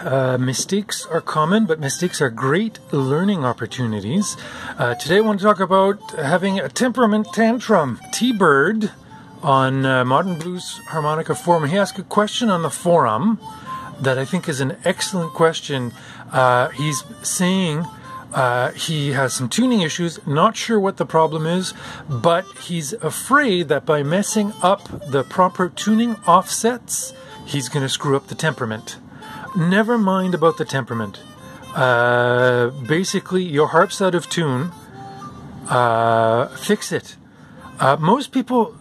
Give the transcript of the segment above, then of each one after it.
Uh, mistakes are common, but mistakes are great learning opportunities. Uh, today I want to talk about having a temperament tantrum. T-Bird on uh, Modern Blues Harmonica Forum, he asked a question on the forum that I think is an excellent question. Uh, he's saying uh, he has some tuning issues, not sure what the problem is, but he's afraid that by messing up the proper tuning offsets, he's going to screw up the temperament. Never mind about the temperament. Uh, basically, your harp's out of tune. Uh, fix it. Uh, most people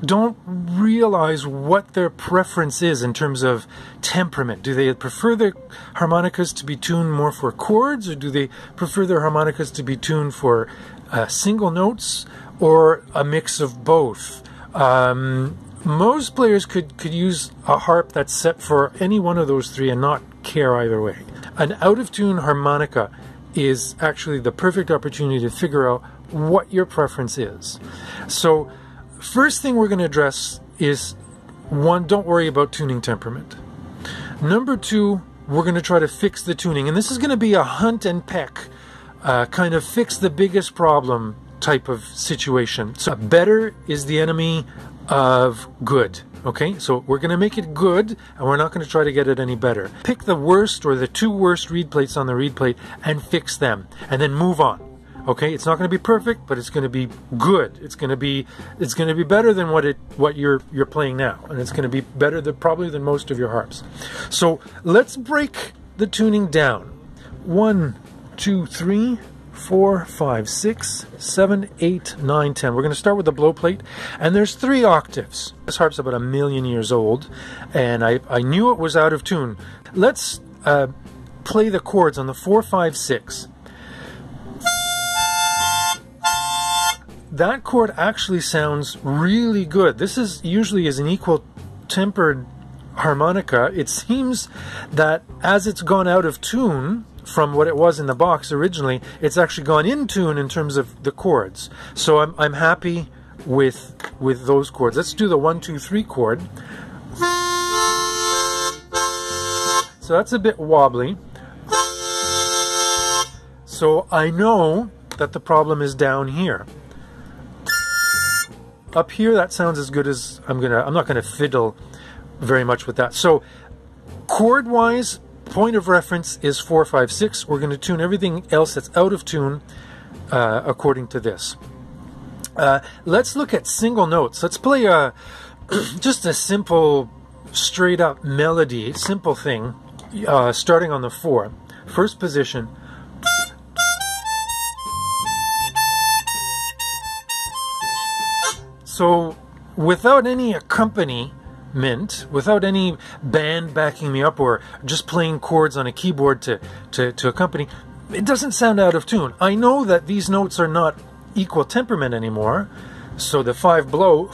don't realize what their preference is in terms of temperament. Do they prefer their harmonicas to be tuned more for chords, or do they prefer their harmonicas to be tuned for uh, single notes, or a mix of both? Um, most players could, could use a harp that's set for any one of those three and not care either way. An out of tune harmonica is actually the perfect opportunity to figure out what your preference is. So, first thing we're going to address is one, don't worry about tuning temperament. Number two, we're going to try to fix the tuning. And this is going to be a hunt and peck, uh, kind of fix the biggest problem type of situation. So, better is the enemy of good. Okay, so we're going to make it good and we're not going to try to get it any better. Pick the worst or the two worst reed plates on the reed plate and fix them and then move on. Okay, it's not going to be perfect, but it's going to be good. It's going to be it's going to be better than what it what you're you're playing now, and it's going to be better than probably than most of your harps. So let's break the tuning down. One, two, three, four, five, six, seven, eight, nine, ten. We're going to start with the blow plate, and there's three octaves. This harp's about a million years old, and I, I knew it was out of tune. Let's uh, play the chords on the four, five, six. That chord actually sounds really good. This is usually is an equal tempered harmonica. It seems that as it's gone out of tune, from what it was in the box originally, it's actually gone in tune in terms of the chords. So I'm, I'm happy with with those chords. Let's do the one, two, three chord. So that's a bit wobbly. So I know that the problem is down here. Up here, that sounds as good as I'm gonna. I'm not gonna fiddle very much with that. So chord-wise, point of reference is 456. We're going to tune everything else that's out of tune uh, according to this. Uh, let's look at single notes. Let's play a, just a simple, straight up melody, simple thing, uh, starting on the 4. First position. So, without any accompaniment, mint without any band backing me up or just playing chords on a keyboard to, to, to accompany, it doesn't sound out of tune. I know that these notes are not equal temperament anymore, so the five blow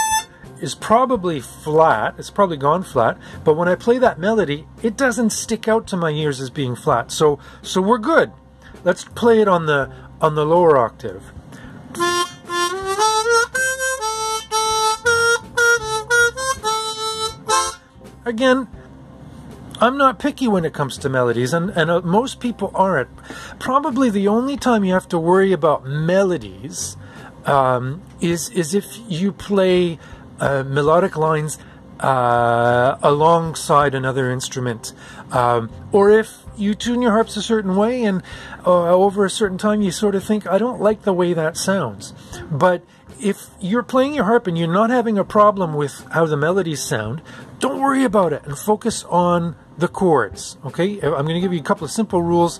is probably flat, it's probably gone flat, but when I play that melody, it doesn't stick out to my ears as being flat. So so we're good. Let's play it on the on the lower octave. Again, I'm not picky when it comes to melodies, and, and uh, most people aren't. Probably the only time you have to worry about melodies um, is is if you play uh, melodic lines uh, alongside another instrument, um, or if you tune your harps a certain way, and uh, over a certain time you sort of think, I don't like the way that sounds. But if you're playing your harp and you're not having a problem with how the melodies sound, don't worry about it and focus on the chords. Okay, I'm going to give you a couple of simple rules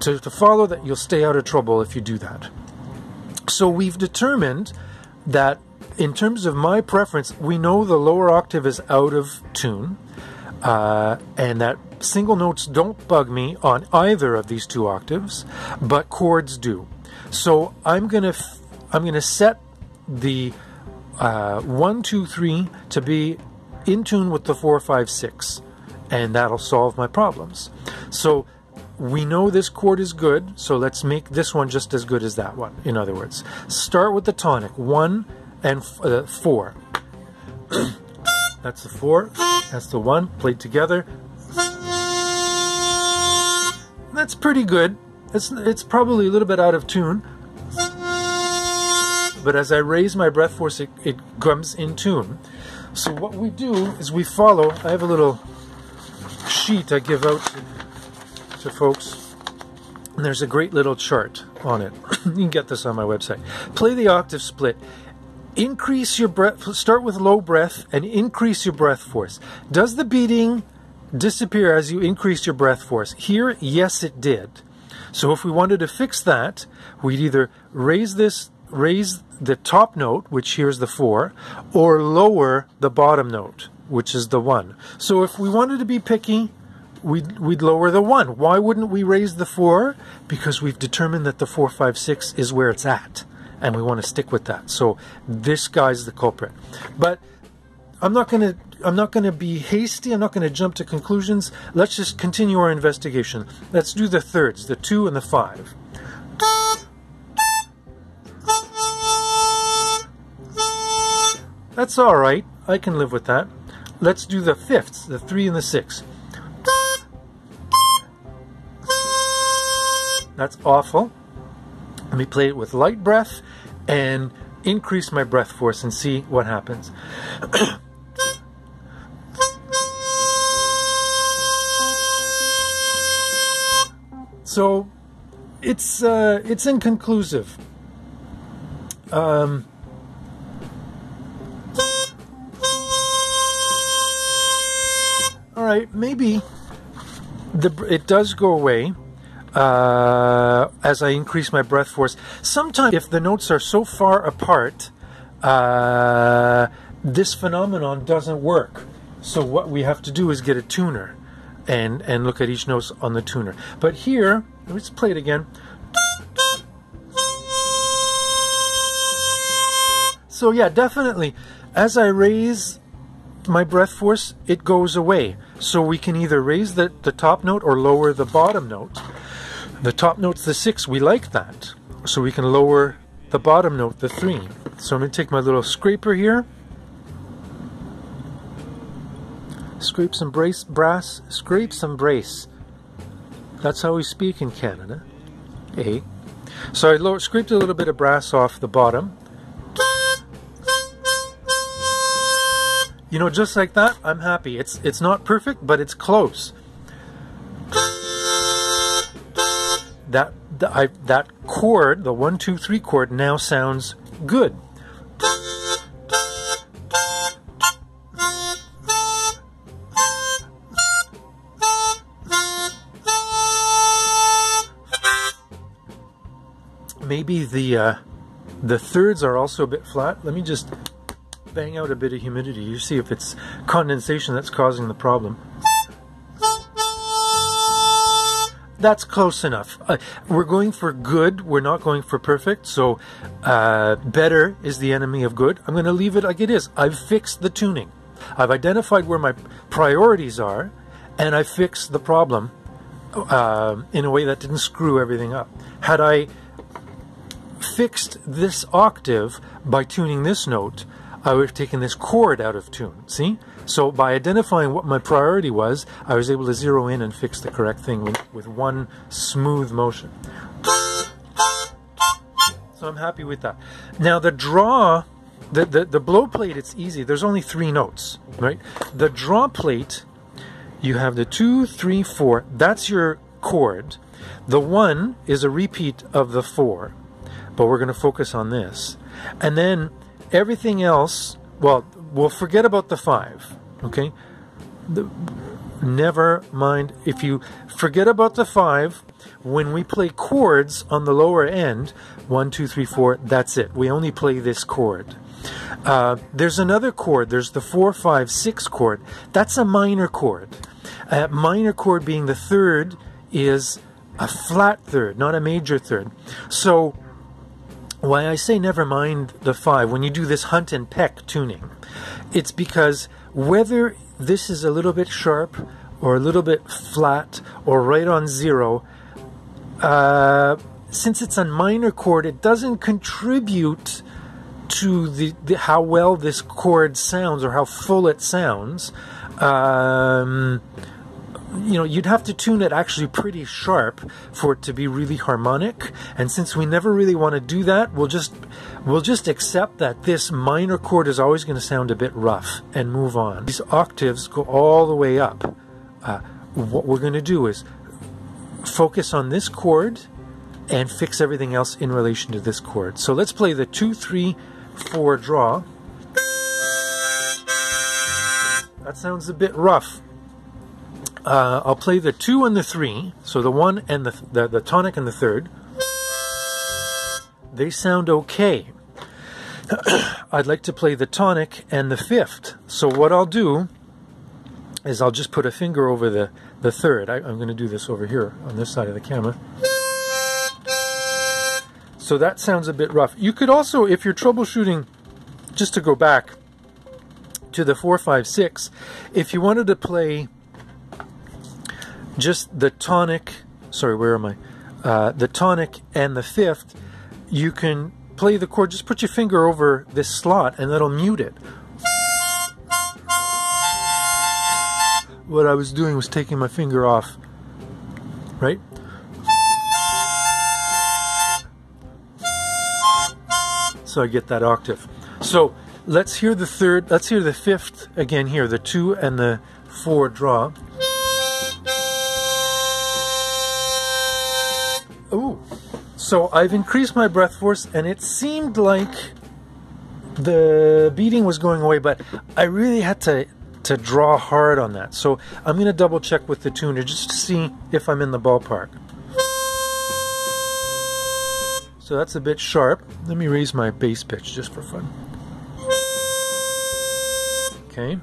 to, to follow that you'll stay out of trouble if you do that. So we've determined that in terms of my preference, we know the lower octave is out of tune, uh, and that single notes don't bug me on either of these two octaves, but chords do. So I'm gonna I'm gonna set the uh, one, two, three to be in tune with the four, five, six, and that'll solve my problems. So we know this chord is good, so let's make this one just as good as that one. In other words, start with the tonic one and uh, four. that's the four, that's the one, played together. That's pretty good. It's, it's probably a little bit out of tune. But as I raise my breath force, it, it comes in tune. So what we do is we follow, I have a little sheet I give out to, to folks. And there's a great little chart on it. you can get this on my website. Play the octave split. Increase your breath, start with low breath and increase your breath force. Does the beating disappear as you increase your breath force? Here, yes, it did. So if we wanted to fix that, we'd either raise this, raise the top note, which here's the four, or lower the bottom note, which is the one. So if we wanted to be picky, we'd, we'd lower the one. Why wouldn't we raise the four? Because we've determined that the four, five, six is where it's at. And we want to stick with that. So this guy's the culprit. But I'm not going to I'm not going to be hasty. I'm not going to jump to conclusions. Let's just continue our investigation. Let's do the thirds, the two and the five. That's all right. I can live with that. Let's do the fifths, the three and the six. That's awful. Let me play it with light breath and increase my breath force and see what happens. So it's uh, it's inconclusive. Um, right, maybe the it does go away uh, as I increase my breath force. Sometimes, if the notes are so far apart, uh, this phenomenon doesn't work. So what we have to do is get a tuner and and look at each note on the tuner. But here, let's play it again. So yeah, definitely, as I raise my breath force, it goes away. So we can either raise the, the top note or lower the bottom note. The top note's the six, we like that. So we can lower the bottom note, the three. So I'm to take my little scraper here Scrape some brace, brass, scrape some brace. That's how we speak in Canada. A. So I scraped a little bit of brass off the bottom. You know, just like that, I'm happy. It's it's not perfect, but it's close. That the, I, that chord, the one, two, three chord, now sounds good. maybe the uh, the thirds are also a bit flat. Let me just bang out a bit of humidity. You see if it's condensation that's causing the problem. That's close enough. Uh, we're going for good. We're not going for perfect. So uh, better is the enemy of good. I'm going to leave it like it is. I've fixed the tuning. I've identified where my priorities are, and I fixed the problem uh, in a way that didn't screw everything up. Had I fixed this octave by tuning this note, I would have taken this chord out of tune. See? So by identifying what my priority was, I was able to zero in and fix the correct thing with, one smooth motion. So I'm happy with that. Now the draw, the, the, the blow plate, it's easy. There's only three notes, right? The draw plate, you have the two, three, four. That's your chord. The one is a repeat of the four but we're going to focus on this. And then everything else, well, we'll forget about the five, okay? The, never mind. If you forget about the five, when we play chords on the lower end, one, two, three, four, that's it. We only play this chord. Uh, there's another chord. There's the four, five, six chord. That's a minor chord. A minor chord being the third is a flat third, not a major third. So why I say never mind the five when you do this hunt and peck tuning, it's because whether this is a little bit sharp or a little bit flat or right on zero, uh, since it's a minor chord, it doesn't contribute to the, the, how well this chord sounds or how full it sounds. Um, you know, you'd have to tune it actually pretty sharp for it to be really harmonic. And since we never really want to do that, we'll just we'll just accept that this minor chord is always going to sound a bit rough and move on. These octaves go all the way up. Uh, what we're going to do is focus on this chord and fix everything else in relation to this chord. So let's play the two, three, four draw. That sounds a bit rough. Uh, I'll play the two and the three, so the one and the, the, the tonic and the third. They sound okay. I'd like to play the tonic and the fifth. So what I'll do is I'll just put a finger over the, the third. I, I'm going to do this over here on this side of the camera. So that sounds a bit rough. You could also, if you're troubleshooting, just to go back to the 456, if you wanted to play just the tonic, sorry, where am I? Uh, the tonic and the fifth, you can play the chord, just put your finger over this slot and that'll mute it. What I was doing was taking my finger off, right? So I get that octave. So let's hear the third, let's hear the fifth again here, the two and the four draw. So I've increased my breath force and it seemed like the beating was going away, but I really had to to draw hard on that. So I'm going to double check with the tuner just to see if I'm in the ballpark. So that's a bit sharp. Let me raise my bass pitch just for fun. Okay.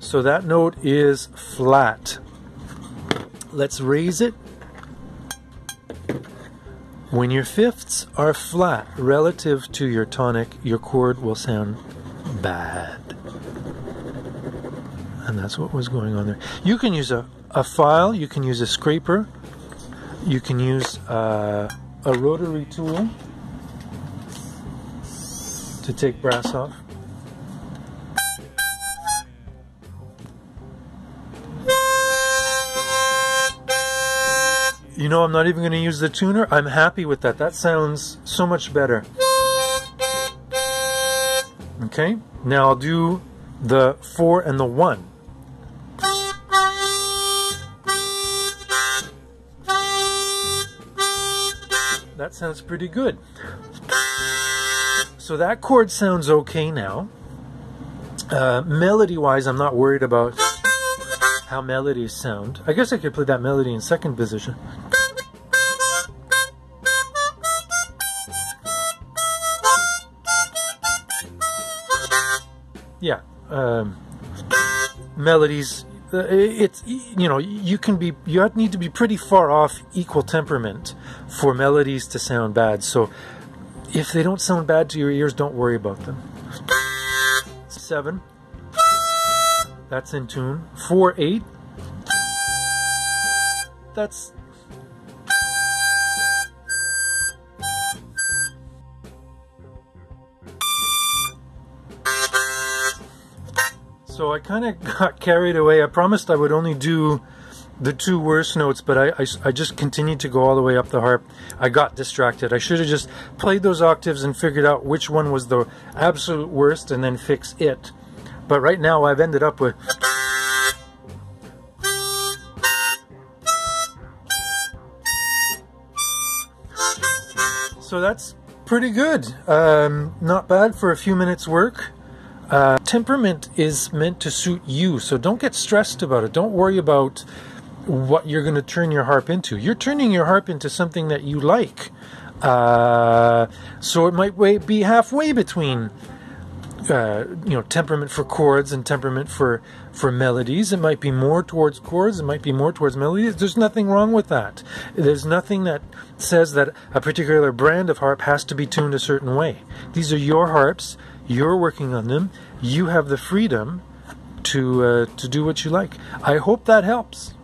So that note is flat. Let's raise it. When your fifths are flat relative to your tonic, your chord will sound bad. And that's what was going on there. You can use a, a file, you can use a scraper, you can use uh, a rotary tool to take brass off. You know, I'm not even going to use the tuner. I'm happy with that. That sounds so much better. Okay, now I'll do the 4 and the 1. That sounds pretty good. So that chord sounds okay now. Uh, Melody-wise, I'm not worried about how melodies sound. I guess I could play that melody in second position. Yeah, um, melodies. Uh, it's you know you can be you need to be pretty far off equal temperament for melodies to sound bad. So if they don't sound bad to your ears, don't worry about them. Seven. That's in tune. 4 8. That's. So I kind of got carried away. I promised I would only do the two worst notes, but I, I, I, just continued to go all the way up the harp. I got distracted. I should have just played those octaves and figured out which one was the absolute worst and then fix it. But right now I've ended up with So that's pretty good. Um, not bad for a few minutes work. Uh, temperament is meant to suit you, so don't get stressed about it. Don't worry about what you're going to turn your harp into. You're turning your harp into something that you like. Uh, so it might be halfway between uh, you know temperament for chords and temperament for for melodies. It might be more towards chords. It might be more towards melodies. There's nothing wrong with that. There's nothing that says that a particular brand of harp has to be tuned a certain way. These are your harps. You're working on them. You have the freedom to uh, to do what you like. I hope that helps.